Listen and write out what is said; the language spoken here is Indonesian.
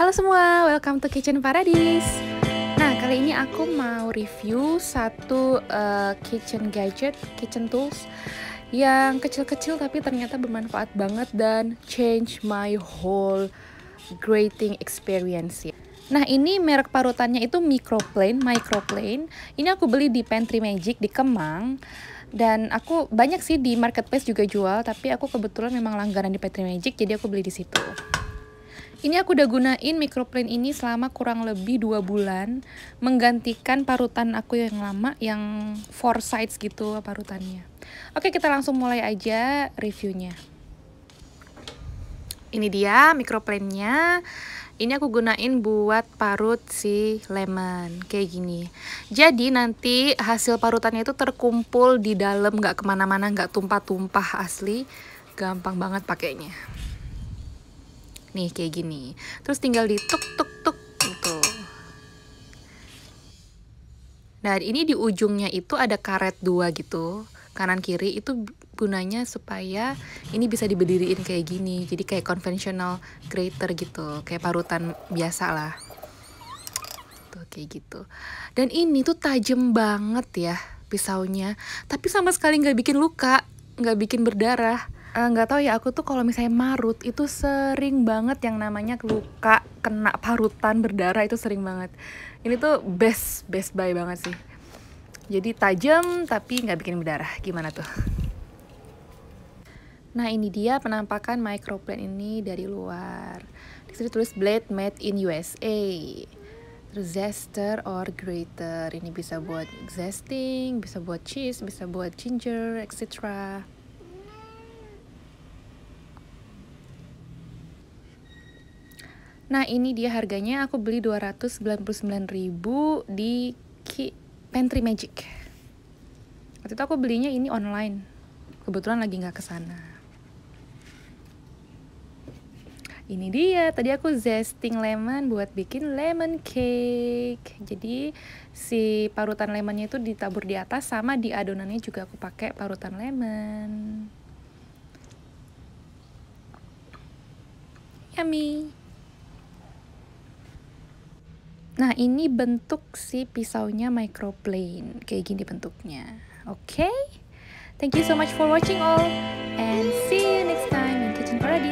Halo semua, welcome to Kitchen Paradise. Nah, kali ini aku mau review satu uh, kitchen gadget, kitchen tools yang kecil-kecil tapi ternyata bermanfaat banget dan change my whole grating experience ya. Nah, ini merek parutannya itu Microplane, Microplane. Ini aku beli di Pantry Magic di Kemang. Dan aku banyak sih di marketplace juga jual, tapi aku kebetulan memang langganan di Pantry Magic, jadi aku beli di situ. Ini aku udah gunain microplane ini selama kurang lebih dua bulan Menggantikan parutan aku yang lama yang four sides gitu parutannya. Oke kita langsung mulai aja reviewnya. Ini dia microplane-nya ini aku gunain buat parut si lemon kayak gini. Jadi nanti hasil parutannya itu terkumpul di dalam nggak ke mana-mana nggak tumpah-tumpah asli. Gampang banget pakainya nih kayak gini. Terus tinggal di tuk tuk gitu. Nah ini di ujungnya itu ada karet dua gitu. Kanan kiri itu gunanya supaya ini bisa diberdiriin kayak gini. Jadi kayak konvensional grater gitu. Kayak parutan biasa lah. Tuh kayak gitu. Dan ini tuh tajam banget ya pisaunya. Tapi sama sekali nggak bikin luka nggak bikin berdarah nggak uh, tahu ya aku tuh kalau misalnya marut itu sering banget yang namanya luka kena parutan berdarah itu sering banget. Ini tuh best best buy banget sih. Jadi tajam tapi nggak bikin berdarah. Gimana tuh? Nah ini dia penampakan microplane ini dari luar. Di sini tulis blade made in USA zester or grater. Ini bisa buat zesting bisa buat cheese bisa buat ginger etc Nah ini dia harganya aku beli 299.000 di Ki Pantry Magic. Waktu itu aku belinya ini online. Kebetulan lagi nggak ke sana. Ini dia, tadi aku zesting lemon buat bikin lemon cake. Jadi si parutan lemonnya itu ditabur di atas sama di adonannya juga aku pakai parutan lemon. Yummy. Nah, ini bentuk si pisaunya microplane. Kayak gini bentuknya. Oke? Okay? Thank you so much for watching all. And see you next time in Kitchen Paradise.